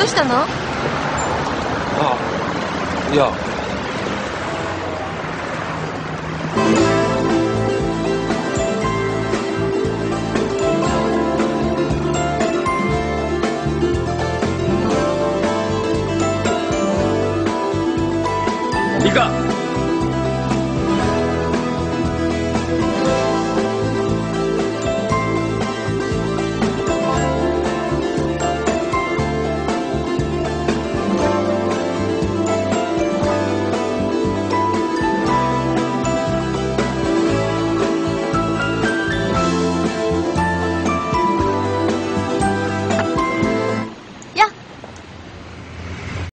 どうしたの？あいや。リカ